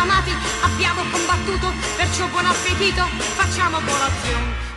affamati, abbiamo combattuto, perciò buon appetito, facciamo colazione.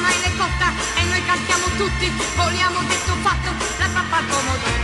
rana e cotta e noi cantiamo tutti, voliamo detto fatto, la pappa comoda.